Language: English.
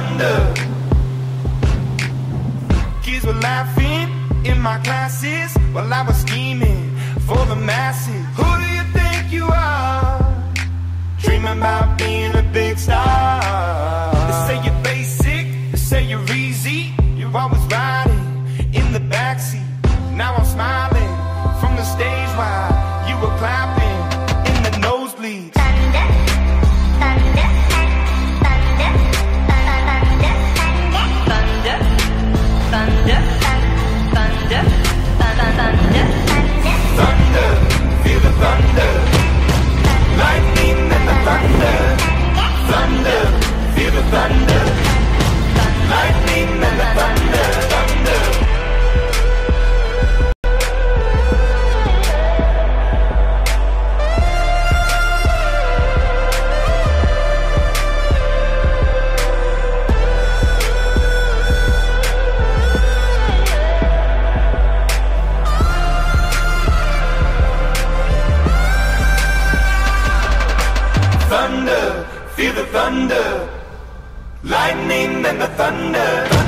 Thunder. Kids were laughing in my classes while I was scheming for the masses. Who do you think you are? Dreaming about being a big star. They say you're basic, they say you're easy. You're always riding in the backseat. Now I'm smiling from the stage feel the thunder. Lightning and the thunder, thunder,